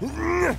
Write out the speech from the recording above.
Yeah.